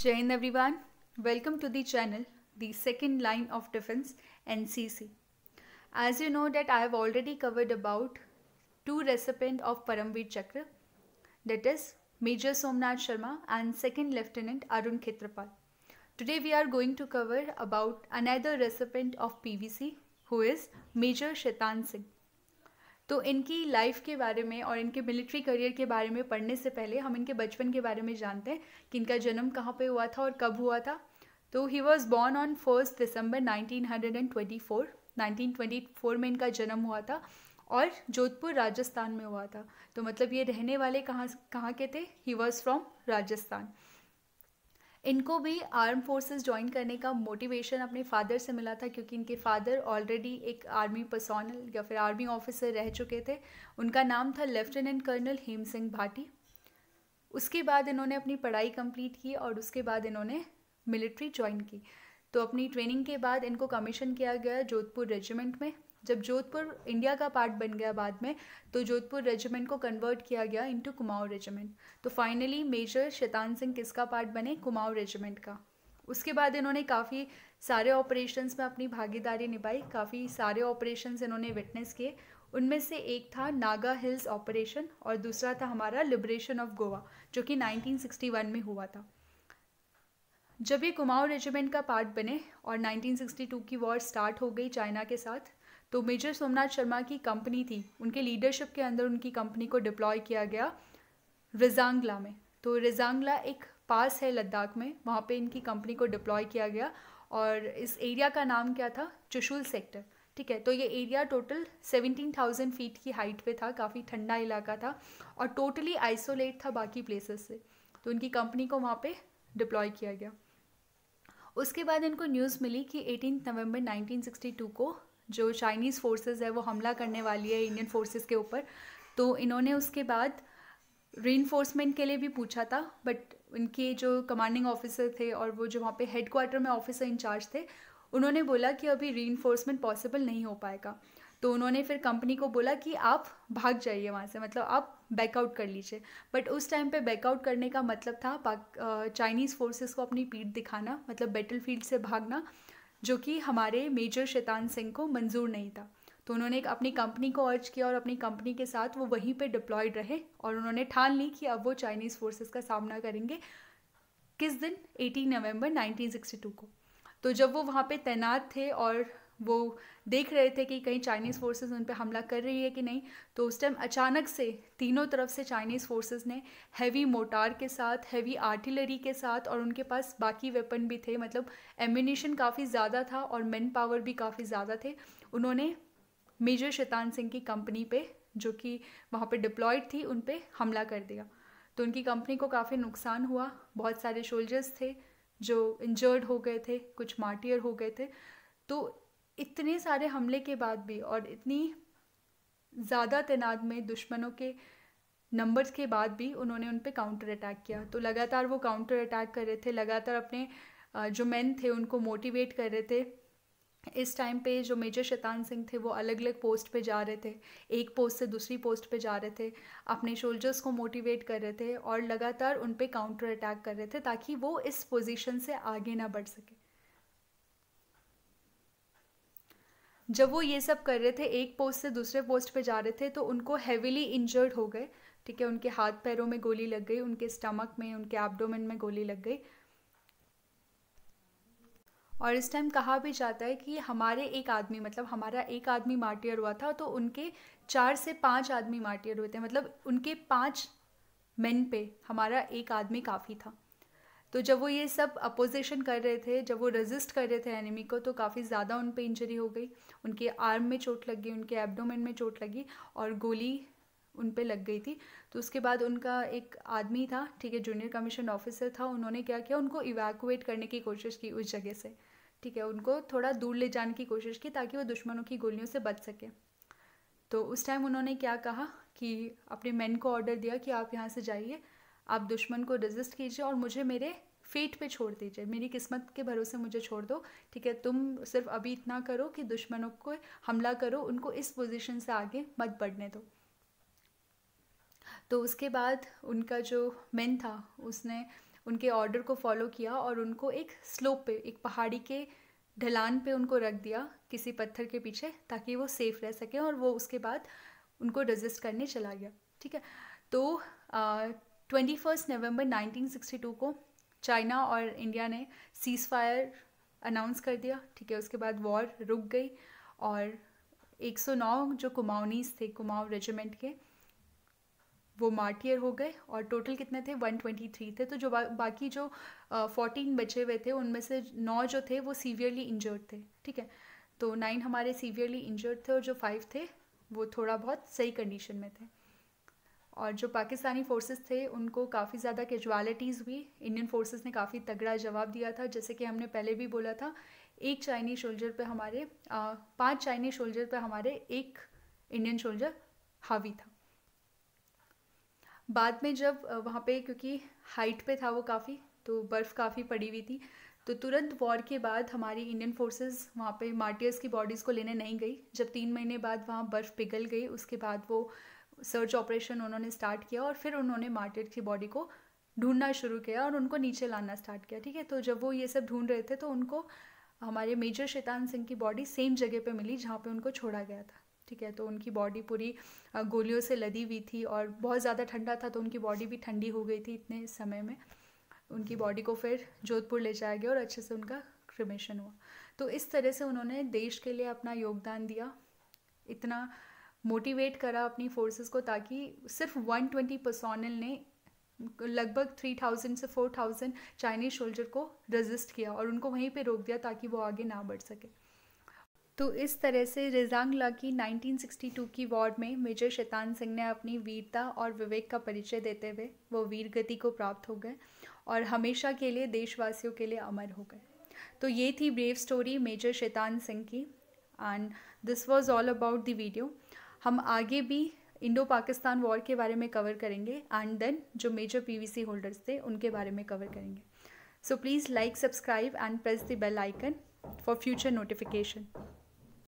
Jai Hind everyone. Welcome to the channel, the second line of defense NCC. As you know that I have already covered about two recipient of Paramveer Chakra that is Major Somnath Sharma and second lieutenant Arun Khetrapal. Today we are going to cover about another recipient of PVC who is Major Shaitan Singh. तो इनकी life के बारे में और इनके military career के बारे में पढ़ने से पहले हम इनके बचपन के बारे में जानते हैं कि इनका जन्म कहाँ पे हुआ था और कब हुआ था। तो he was born on first December 1924 1924 में इनका जन्म हुआ था और जोधपुर, राजस्थान में हुआ था। तो मतलब ये रहने वाले कहाँ कहाँ के थे? He was from Rajasthan. इनको भी आर्म फोर्सेस ज्वाइन करने का मोटिवेशन अपने फादर से मिला था क्योंकि इनके फादर ऑलरेडी एक आर्मी पर्सोनल या फिर आर्मी ऑफिसर रह चुके थे। उनका नाम था लेफ्टिनेंट कर्नल हेम सिंह भाटी उसके बाद इन्होंने अपनी पढ़ाई कंप्लीट की और उसके बाद इन्होंने मिलिट्री ज्वाइन की। तो अपनी ट्रेनिंग के बाद इनको कमीशन किया गया जोधपुर रेजिमेंट में। जब जोधपुर इंडिया का पार्ट बन गया बाद में तो जोधपुर रेजिमेंट को कन्वर्ट किया गया इनटू कुमाऊँ रेजिमेंट तो फाइनली मेजर शैतान सिंह किसका पार्ट बने? कुमाऊँ रेजिमेंट का. उसके बाद इन्होंने काफ़ी सारे ऑपरेशंस में अपनी भागीदारी निभाई, काफ़ी सारे ऑपरेशंस इन्होंने विटनेस किए. उनमें से एक था नागा हिल्स ऑपरेशन और दूसरा था हमारा लिबरेशन ऑफ़ गोवा जो कि 1961 में हुआ था. जब ये कुमाऊँ रेजिमेंट का पार्ट बने और 1962 की वॉर स्टार्ट हो गई चाइना के साथ तो मेजर सोमनाथ शर्मा की कंपनी थी। उनके लीडरशिप के अंदर उनकी कंपनी को डिप्लॉय किया गया रिजांगला में। तो रिजांगला एक पास है लद्दाख में, वहाँ पे इनकी कंपनी को डिप्लॉय किया गया और इस एरिया का नाम क्या था? चुशुल सेक्टर। ठीक है तो ये area total seventeen thousand feet की हाइट पे था, काफ़ी ठंडा इलाका था और टोटली आइसोलेट था बाकी प्लेसेस से। तो उनकी कंपनी को वहाँ पे डिप्लॉय किया गया। उसके बाद इनको न्यूज़ मिली कि एटीन नवंबर 1962 को जो चाइनीज़ फोर्सेस है, वो हमला करने वाली है इंडियन फोर्सेस के ऊपर। तो इन्होंने उसके बाद री के लिए भी पूछा था बट उनके जो कमांडिंग ऑफिसर थे और वो जो वहाँ पे हेड क्वार्टर में ऑफिसर इंचार्ज थे, उन्होंने बोला कि अभी री पॉसिबल नहीं हो पाएगा। तो उन्होंने फिर कंपनी को बोला कि आप भाग जाइए वहाँ से मतलब आप बैकआउट कर लीजिए। बट उस टाइम पे बैकआउट करने का मतलब था चाइनीज़ फोर्सेस को अपनी पीठ दिखाना मतलब बैटल फ़ील्ड से भागना। जो कि हमारे मेजर शैतान सिंह को मंजूर नहीं था। तो उन्होंने अपनी कंपनी को अर्ज़ किया और अपनी कंपनी के साथ वो वहीं पे डिप्लॉयड रहे और उन्होंने ठान ली कि अब वो चाइनीज़ फोर्सेस का सामना करेंगे किस दिन? 18 नवंबर 1962 को। तो जब वो वहाँ पे तैनात थे और वो देख रहे थे कि कहीं चाइनीज़ फोर्सेस उन पर हमला कर रही है कि नहीं। तो उस टाइम अचानक से तीनों तरफ़ से चाइनीज़ फोर्सेस ने हैवी मोटार के साथ हैवी आर्टिलरी के साथ और उनके पास बाकी वेपन भी थे। मतलब एम्यूनिशन काफ़ी ज़्यादा था और मैन पावर भी काफ़ी ज़्यादा थे। उन्होंने मेजर शैतान सिंह की कंपनी पे जो कि वहाँ पे डिप्लॉयड थी उन पर हमला कर दिया। तो उनकी कंपनी को काफ़ी नुकसान हुआ। बहुत सारे सोल्जर्स थे जो इंजर्ड हो गए थे कुछ मार्टियर हो गए थे। तो इतने सारे हमले के बाद भी और इतनी ज़्यादा तैनात में दुश्मनों के नंबर्स के बाद भी उन्होंने उन पर काउंटर अटैक किया। तो लगातार वो काउंटर अटैक कर रहे थे, लगातार अपने जो मैन थे उनको मोटिवेट कर रहे थे। इस टाइम पे जो मेजर शैतान सिंह थे वो अलग अलग पोस्ट पे जा रहे थे। एक पोस्ट से दूसरी पोस्ट पे जा रहे थे, अपने सोल्जर्स को मोटिवेट कर रहे थे और लगातार उन पे काउंटर अटैक कर रहे थे ताकि वो इस पोजीशन से आगे ना बढ़ सके। जब वो ये सब कर रहे थे, एक पोस्ट से दूसरे पोस्ट पे जा रहे थे तो उनको हैविली इंजर्ड हो गए। ठीक है, उनके हाथ पैरों में गोली लग गई, उनके स्टमक में, उनके एब्डोमेन में गोली लग गई। और इस टाइम कहा भी जाता है कि हमारे एक आदमी मतलब हमारा एक आदमी मार्टियर हुआ था तो उनके चार से पाँच आदमी मार्टियर हुए थे। मतलब उनके पाँच मेन पे हमारा एक आदमी काफ़ी था। तो जब वो ये सब अपोजिशन कर रहे थे, जब वो रजिस्ट कर रहे थे एनिमी को तो काफ़ी ज़्यादा उन पर इंजरी हो गई। उनके आर्म में चोट लग गई, उनके एब्डोमेन में चोट लगी और गोली उन पर लग गई थी। तो उसके बाद उनका एक आदमी था, ठीक है जूनियर कमीशन ऑफिसर था। उन्होंने क्या किया, उनको इवैकुएट करने की कोशिश की उस जगह से, ठीक है। उनको थोड़ा दूर ले जाने की कोशिश की ताकि वो दुश्मनों की गोलियों से बच सके। तो उस टाइम उन्होंने क्या कहा कि, अपने मैन को ऑर्डर दिया कि आप यहाँ से जाइए। आप दुश्मन को रजिस्ट कीजिए और मुझे मेरे फेट पे छोड़ दीजिए। मेरी किस्मत के भरोसे मुझे छोड़ दो, ठीक है? तुम सिर्फ़ अभी इतना करो कि दुश्मनों को हमला करो, उनको इस पोजीशन से आगे मत बढ़ने दो। तो उसके बाद उनका जो मैन था, उसने उनके ऑर्डर को फॉलो किया और उनको एक स्लोप पे, एक पहाड़ी के ढलान पे उनको रख दिया, किसी पत्थर के पीछे, ताकि वो सेफ़ रह सकें और वो उसके बाद उनको रजिस्ट करने चला गया, ठीक है? तो twenty first November nineteen sixty two को चाइना और इंडिया ने सीज़ फायर अनाउंस कर दिया। ठीक है उसके बाद वॉर रुक गई और 109 जो कुमाऊनीस थे कुमाऊँ रेजिमेंट के वो मार्टियर हो गए और टोटल कितने थे? 123 थे। तो जो बा, बाकी जो फोर्टीन बचे हुए थे उनमें से नौ जो थे वो सीवियरली इंजर्ड थे। ठीक है तो नाइन हमारे सीवियरली इंजर्ड थे और जो फाइव थे वो थोड़ा बहुत सही कंडीशन में थे। और जो पाकिस्तानी फोर्सेस थे, उनको काफ़ी ज़्यादा कैजुअलिटीज़ हुई। इंडियन फोर्सेस ने काफ़ी तगड़ा जवाब दिया था, जैसे कि हमने पहले भी बोला था, एक चाइनीज़ सोल्जर पे हमारे पाँच चाइनीज़ सोल्जर पे हमारे एक इंडियन सोल्जर हावी था। बाद में जब वहाँ पे, क्योंकि हाइट पे था वो काफ़ी तो बर्फ़ काफ़ी पड़ी हुई थी तो तुरंत वॉर के बाद हमारी इंडियन फोर्सेस वहाँ पे मार्टियर्स की बॉडीज़ को लेने नहीं गई। जब तीन महीने बाद वहाँ बर्फ़ पिघल गई, उसके बाद वो सर्च ऑपरेशन उन्होंने स्टार्ट किया और फिर उन्होंने मार्टियर की बॉडी को ढूंढना शुरू किया और उनको नीचे लाना स्टार्ट किया, ठीक है? तो जब वो ये सब ढूंढ रहे थे तो उनको हमारे मेजर शैतान सिंह की बॉडी सेम जगह पे मिली जहाँ पे उनको छोड़ा गया था, ठीक है? तो उनकी बॉडी पूरी गोलियों से लदी हुई थी और बहुत ज़्यादा ठंडा था तो उनकी बॉडी भी ठंडी हो गई थी इतने समय में। उनकी बॉडी को फिर जोधपुर ले जाया गया और अच्छे से उनका क्रिमेशन हुआ। तो इस तरह से उन्होंने देश के लिए अपना योगदान दिया। इतना मोटिवेट करा अपनी फोर्सेस को ताकि सिर्फ़ 120 ट्वेंटी पर्सोनल ने लगभग 3000 से 4000 चाइनीज़ सोल्जर को रजिस्ट किया और उनको वहीं पे रोक दिया ताकि वो आगे ना बढ़ सके। तो इस तरह से रिजांगला की 1962 की वॉर में मेजर शैतान सिंह ने अपनी वीरता और विवेक का परिचय देते हुए वो वीर गति को प्राप्त हो गए और हमेशा के लिए देशवासियों के लिए अमर हो गए। तो ये थी brave story major Shaitan Singh की। And this was all about the video हम आगे भी इंडो पाकिस्तान वॉर के बारे में कवर करेंगे एंड देन जो मेजर पीवीसी होल्डर्स थे, उनके बारे में कवर करेंगे। So please like subscribe and press the bell icon for future notification